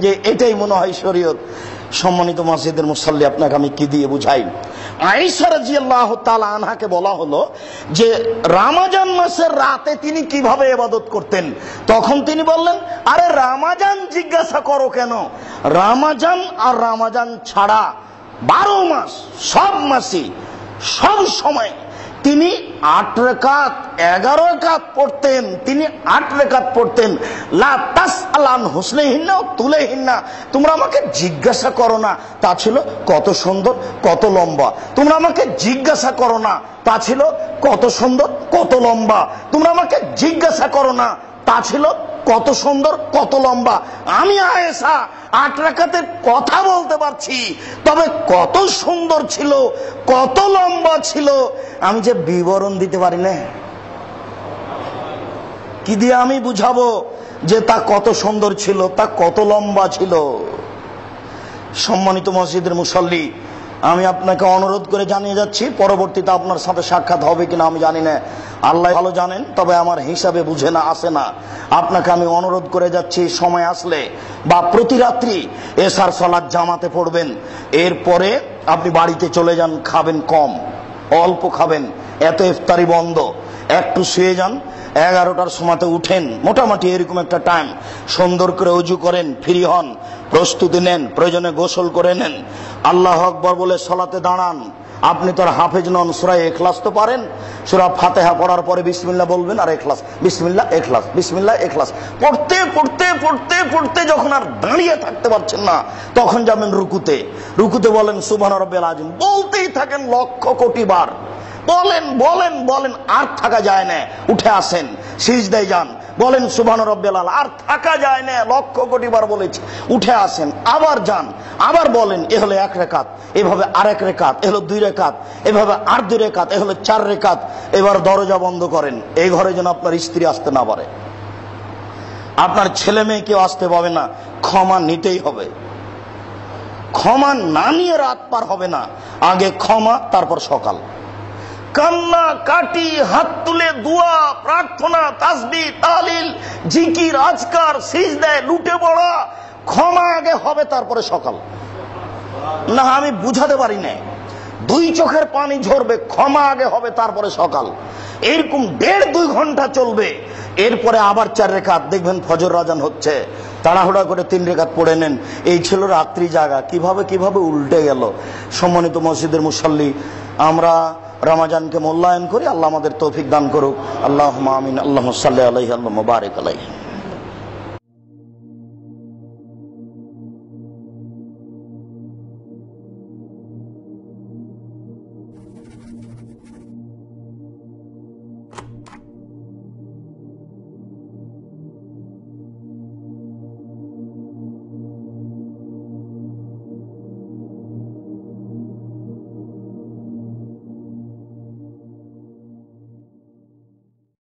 যে এটাই মনে হয় শরীয়ত। সম্মানিত মসজিদের মুসল্লি, আপনাকে আমি কি দিয়ে বুঝাই? আনহাকে বলা হলো যে, রামাজান মাসের রাতে তিনি কীভাবে ইবাদত করতেন? তখন তিনি বললেন, আরে রামাজান জিজ্ঞাসা করো কেন? রামাজান আর রামাজান ছাড়া বারো মাস, সব মাসই, সব সময় তিনি আট রেখাত, এগারো রেখাত পড়তেন, তিনি আট রেখাত পড়তেন। লা তাস আলান হুসনে হিন্না তুলে হিন্না তোমরা আমাকে জিজ্ঞাসা করো না, তা ছিল কত সুন্দর, কত লম্বা। তোমরা আমাকে জিজ্ঞাসা করো না, তা ছিল কত সুন্দর, কত লম্বা। তোমরা আমাকে জিজ্ঞাসা করো না, তা ছিল কত সুন্দর, কত লম্বা। আমি আয়েসা আট রাখাতে কথা বলতে পারছি, তবে কত সুন্দর ছিল, কত লম্বা ছিল, আমি যে বিবরণ দিতে পারি না। কি দিয়ে আমি বুঝাবো যে তা কত সুন্দর ছিল, তা কত লম্বা ছিল? সম্মানিত মসজিদের মুসল্লি আমি আপনাকে অনুরোধ করে জানিয়ে যাচ্ছি, পরবর্তীতে আপনার সাথে সাক্ষাৎ হবে কিনা আমি জানি না। আল্লাহ ভালো জানেন, তবে আমার হিসাবে বুঝে না, আসে না। আপনাকে আমি অনুরোধ করে যাচ্ছি, সময় আসলে বা প্রতি রাত্রি এসার সলাদ জামাতে পড়বেন। এরপরে আপনি বাড়িতে চলে যান, খাবেন কম, অল্প খাবেন, এত ইফতারি বন্ধ। একটু শুয়ে যান, এগারোটার সময়তে উঠেন, মোটামুটি এরকম একটা টাইম সুন্দর করে উজু করেন, ফ্রি হন, প্রস্তুতি নেন, প্রয়োজনে গোসল করে নেন। আল্লাহ আকবর বলে, সলাতে দাঁড়ান, আপনি তো আর হাফেজ নন সুরাই এখলাস তো পারেন? সুরা ফাতেহা পড়ার পরে বিসমিল্লা বলবেন, আর এখলাস বিসমিল্লা এখলাস বিসমিল্লা এখলাস পড়তে পড়তে পড়তে পড়তে যখন আর দাঁড়িয়ে থাকতে পারছেন না, তখন যাবেন রুকুতে। রুকুতে বলেন সুবান রব্বেল বলতেই থাকেন লক্ষ কোটি বার। বলেন বলেন বলেন, আর থাকা যায় না, উঠে আসেন, সিজদায় যান। বলেন সুবান রব্বেল আর থাকা যায় না, লক্ষ কোটি বার বলেছি, উঠে আসেন, আবার যান, আবার বলেন, এ হলো এক রেখাত, এভাবে আরেক রেখাত, এ হলো দুই রেখাত, এভাবে আর দুই রেখাত, এ হলো চার রেখাত, এবার দরজা বন্ধ করেন, এই ঘরে যেন আপনার স্ত্রী আসতে না পারে। আপনার ছেলে মেয়ে কেউ আসতে পাবে না, ক্ষমা নিতেই হবে। ক্ষমা না নিয়ে রাত পার হবে না, আগে ক্ষমা, তারপর সকাল। কান্না, কাটি, হাত তুলে দোয়া, প্রার্থনা, তাসবি তালিল জিকির, আজকার সিজ দেয় লুটে পড়া ক্ষমা আগে হবে তারপরে সকাল। না, আমি বুঝাতে পারি না দুই চোখের পানি ঝরবে, ক্ষমা আগে হবে তারপরে সকাল। এরকম দেড় দুই ঘণ্টা চলবে। এরপরে আবার চার রেখাত, দেখবেন ফজর রাজান হচ্ছে। তাড়াহুড়া করে তিন রেখাত পড়ে নেন। এই ছিল রাত্রি জাগা। কীভাবে কীভাবে উল্টে গেল? সম্মানিত মসজিদের মুসল্লি, আমরা রমাজানকে মূল্যায়ন করি, আল্লাহ আমাদের তৌফিক দান করুক। আল্লাহ আমিন আল্লাহ সাল্লাহ আল্লাহ মুবারক আলাইহি।